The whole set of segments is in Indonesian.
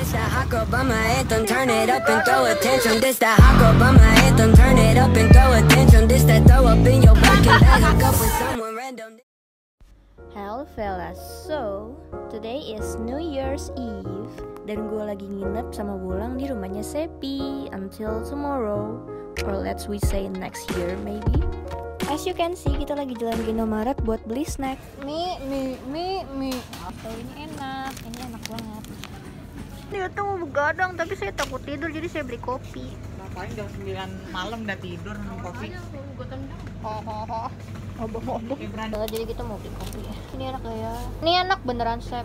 This that hot girl by my anthem, turn it up and throw a tantrum. This that hot girl by my anthem, turn it up and throw a tantrum. This that throw up in your back and then hook up with someone random. Hello fellas, so today is New Year's Eve dan gue lagi nginep sama Wulang di rumahnya Sepi until tomorrow or let's we say next year maybe. As you can see kita lagi jalan ke Indomaret buat beli snack. mie mie mie mie oh ini enak dia tuh mau begadang tapi saya takut tidur jadi saya beli kopi. Ngapain jam 9 malam udah tidur minum kopi? oh oh oh. Oh, jadi kita mau beli kopi ini enak ya. Ini enak beneran chef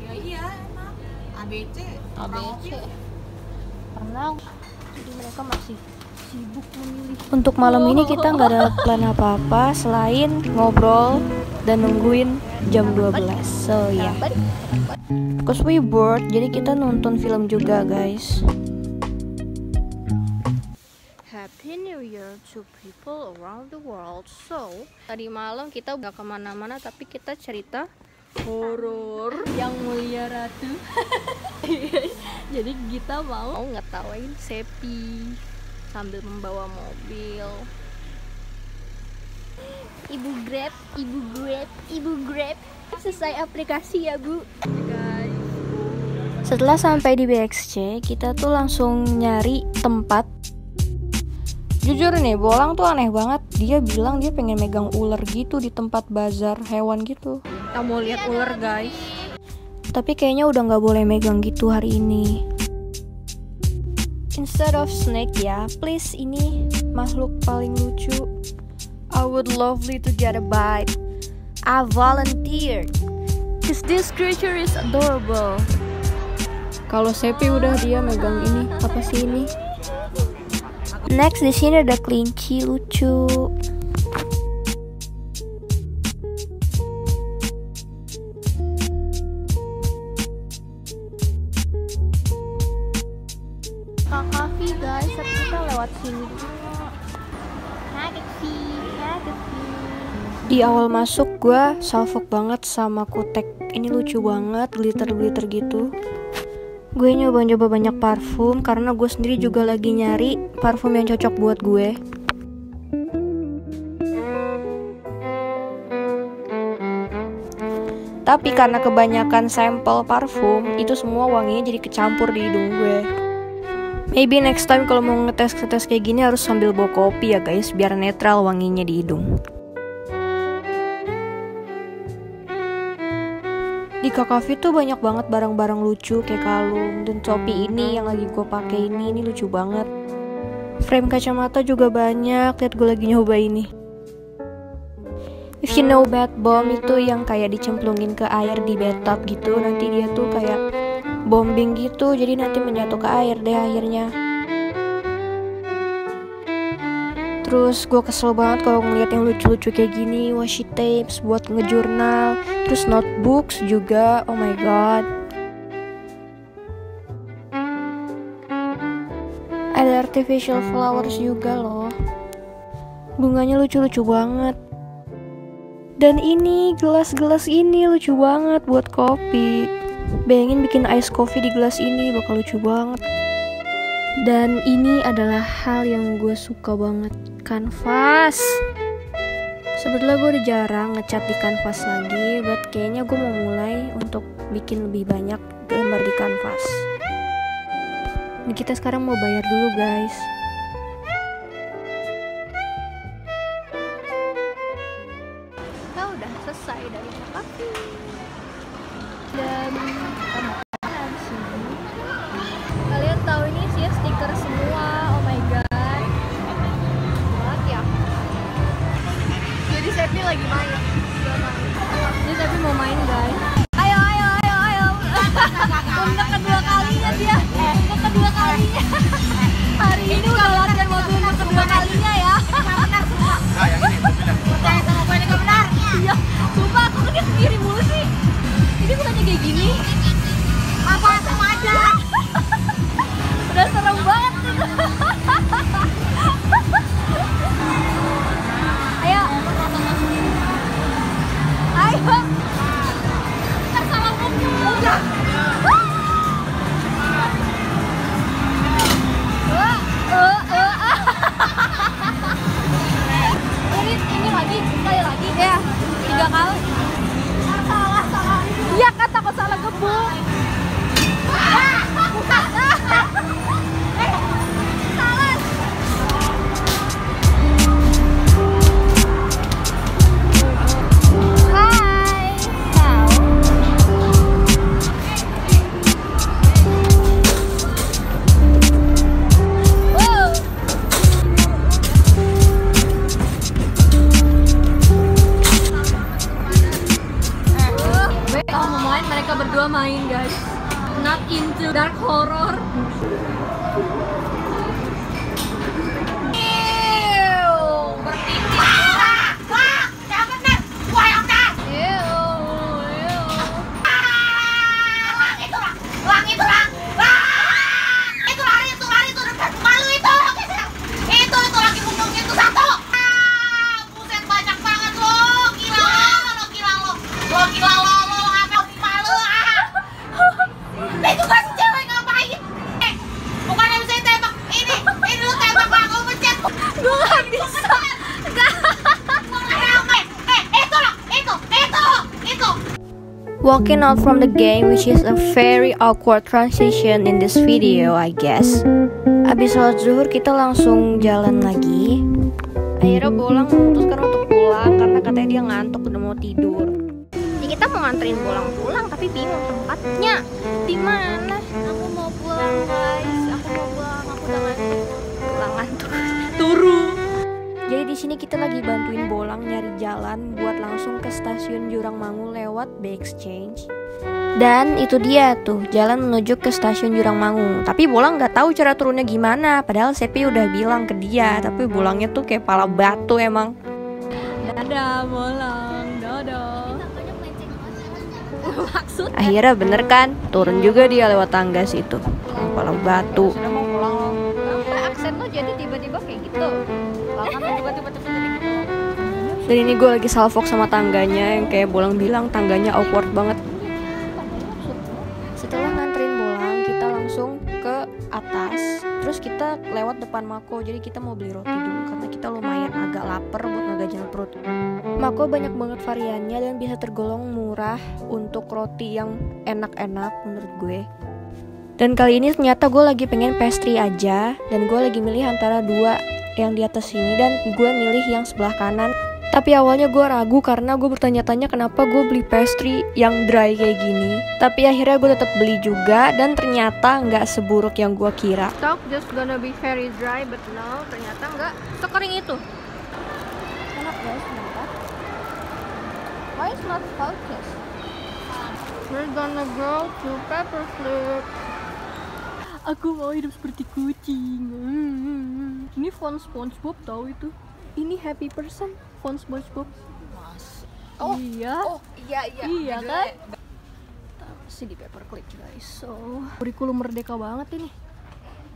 Ya iya enak. ABC. ABC pernah jadi mereka masih sibuk memilih. Untuk malam ini kita nggak ada plan apa-apa selain ngobrol dan nungguin jam 12. So ya. Yeah. Cause we bored, jadi kita nonton film juga guys. Happy New Year to people around the world. So, tadi malam kita udah ke mana-mana tapi kita cerita horor yang mulia ratu. Jadi kita mau ngetawain Sepi sambil membawa mobil. Ibu Grab, Ibu Grab, Ibu Grab. Selesai aplikasi ya, Bu. Guys. Setelah sampai di BXC, kita tuh langsung nyari tempat. Jujur nih, Bolang tuh aneh banget. Dia bilang dia pengen megang ular gitu di tempat bazar hewan gitu. Kita mau lihat ular, guys. Tapi kayaknya udah nggak boleh megang gitu hari ini. Instead of snake ya, please ini makhluk paling lucu. I would lovely to get a bite. I volunteered. Cause this creature is adorable. Kalau Sepi udah dia megang ini, apa sih ini? Next di sini ada kelinci lucu. Di awal masuk gue salfok banget sama kutek. Ini lucu banget, glitter-glitter gitu. Gue nyoba-nyoba banyak parfum Karena gue sendiri juga lagi nyari parfum yang cocok buat gue. Tapi karena kebanyakan sampel parfum Itu semua wanginya jadi kecampur di hidung gue. Maybe next time kalau mau ngetes-ngetes kayak gini harus sambil bawa kopi ya guys Biar netral wanginya di hidung Kakavi tuh banyak banget barang-barang lucu kayak kalung dan topi ini yang lagi gue pakai ini ini lucu banget. Frame kacamata juga banyak, lihat gue lagi nyoba ini. If you know bath bomb itu yang kayak dicemplungin ke air di bathtub gitu, nanti dia tuh kayak bombing gitu, jadi nanti menjatuh ke air deh akhirnya. Terus gue kesel banget kalau ngeliat yang lucu-lucu kayak gini Washi tapes buat ngejurnal Terus notebooks juga Oh my god. Ada artificial flowers juga loh. Bunganya lucu-lucu banget. Dan ini gelas-gelas ini lucu banget buat kopi. Bayangin bikin ice coffee di gelas ini bakal lucu banget dan ini adalah hal yang gue suka banget Kanvas. Sebetulnya gue udah jarang ngecat di kanvas lagi But kayaknya gue mau mulai untuk bikin lebih banyak gambar di kanvas. Ini kita sekarang mau bayar dulu guys berdua main guys. Not into dark horror. Walking out from the game which is a very awkward transition in this video I guess Abis sholat zuhur kita langsung jalan lagi Akhirnya Bolang memutuskan untuk pulang karena katanya dia ngantuk udah mau tidur Ya kita mau nganterin bolang pulang tapi bingung tempatnya di mana. Aku mau pulang guys, aku mau pulang, aku udah ngantuk. Pulang ngantuk. Jadi di sini kita lagi bantuin Bolang nyari jalan buat langsung ke stasiun Jurang Mangu lewat B Exchange. Dan itu dia tuh jalan menuju ke stasiun Jurang Mangu. Tapi Bolang nggak tahu cara turunnya gimana. Padahal Sepi udah bilang ke dia. Tapi Bolangnya tuh kayak pala batu emang. Dadah bolang. Maksud Akhirnya bener kan? Turun juga dia lewat tangga situ. Pala batu. Dan ini gue lagi salvok sama tangganya yang kayak Bolang bilang tangganya awkward banget. Setelah nganterin Bolang, kita langsung ke atas. Terus kita lewat depan Mako, jadi kita mau beli roti dulu karena kita lumayan agak lapar buat ngegajal perut. Mako banyak banget variannya dan bisa tergolong murah untuk roti yang enak-enak menurut gue. Dan kali ini ternyata gue lagi pengen pastry aja dan gue lagi milih antara dua yang di atas sini dan gue milih yang sebelah kanan. Tapi awalnya gue ragu karena gue bertanya-tanya kenapa gue beli pastry yang dry kayak gini. Tapi akhirnya gue tetap beli juga dan ternyata nggak seburuk yang gue kira. Talk just gonna be very dry but no ternyata nggak sekering itu. Enak guys, kenapa? Why is not focus? We're gonna go to Pepperflip. Aku mau hidup seperti kucing. Hmm. Ini font SpongeBob tahu itu? Ini happy person font SpongeBob. Mas. Oh, iya. Oh, iya iya. Iya kan? Masih di paperclip guys. So, kurikulum merdeka banget ini.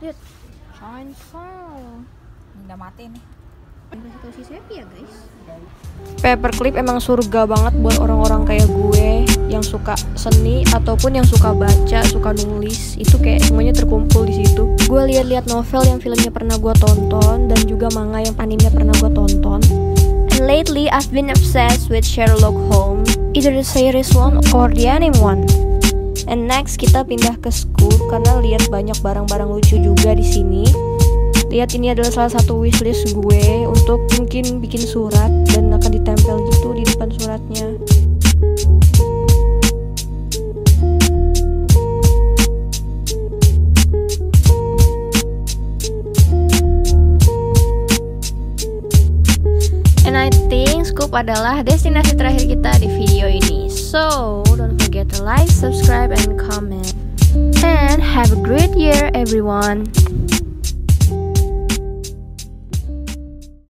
Lihat. Science Farm. Udah mati nih. Ya guys. Paperclip emang surga banget buat orang-orang kayak gue yang suka seni ataupun yang suka baca, suka nulis. Itu kayak semuanya terkumpul di situ. Gue lihat-lihat novel yang filmnya pernah gue tonton dan juga manga yang animenya pernah gue tonton. And lately I've been obsessed with Sherlock Holmes, either the series one or the anime one. And next kita pindah ke school karena lihat banyak barang-barang lucu juga di sini. Lihat ini adalah salah satu wishlist gue untuk mungkin bikin surat dan akan ditempel gitu di depan suratnya. Scoop adalah destinasi terakhir kita di video ini. So, don't forget to like, subscribe, and comment. And have a great year everyone.